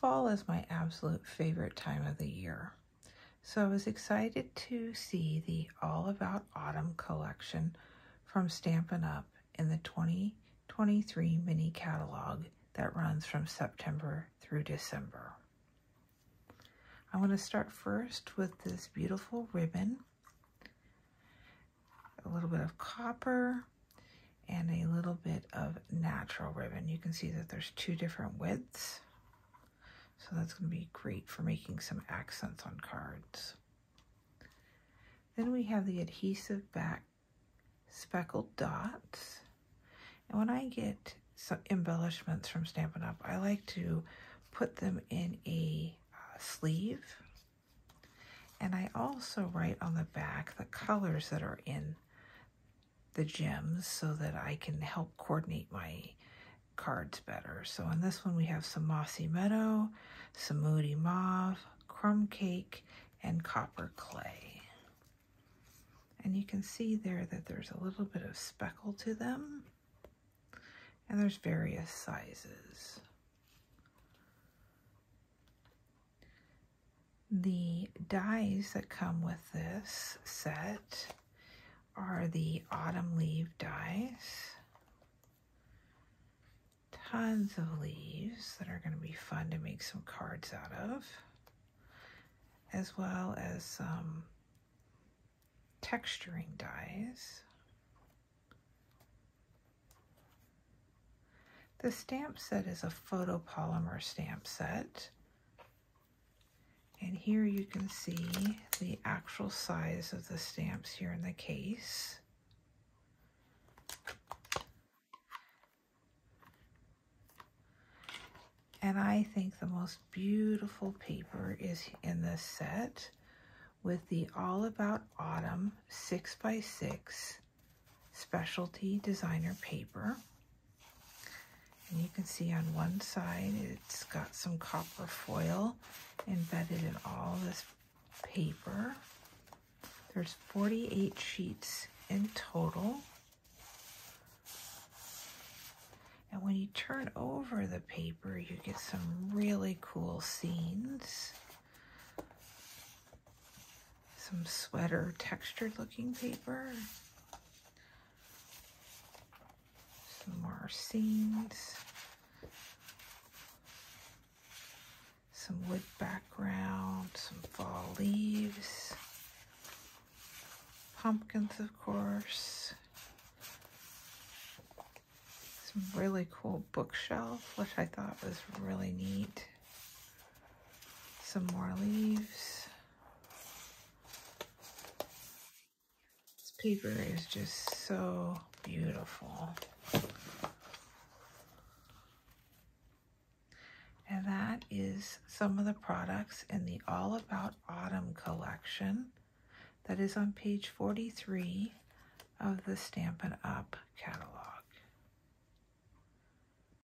fall is my absolute favorite time of the year. So I was excited to see the All About Autumn collection from Stampin' Up! in the 2023 mini catalog that runs from September through December. I want to start first with this beautiful ribbon, a little bit of copper, and a little bit of natural ribbon. You can see that there's two different widths. So that's going to be great for making some accents on cards. Then we have the adhesive back speckled dots. And when I get some embellishments from Stampin' Up, I like to put them in a uh, sleeve. And I also write on the back the colors that are in the gems so that I can help coordinate my cards better. So in this one we have some Mossy Meadow, some Moody Mauve, Crumb Cake, and Copper Clay. And you can see there that there's a little bit of speckle to them. And there's various sizes. The dies that come with this set are the autumn leaf dies. Tons of leaves that are going to be fun to make some cards out of, as well as some texturing dies. The stamp set is a photopolymer stamp set. And here you can see the actual size of the stamps here in the case. And I think the most beautiful paper is in this set with the All About Autumn 6x6 specialty designer paper. And you can see on one side it's got some copper foil embedded in all this paper. There's 48 sheets in total. And when you turn over the paper, you get some really cool scenes. Some sweater textured looking paper. Some more scenes. Some wood background, some fall leaves. Pumpkins, of course. Really cool bookshelf, which I thought was really neat. Some more leaves. This paper is just so beautiful. And that is some of the products in the All About Autumn collection that is on page 43 of the Stampin' Up catalog.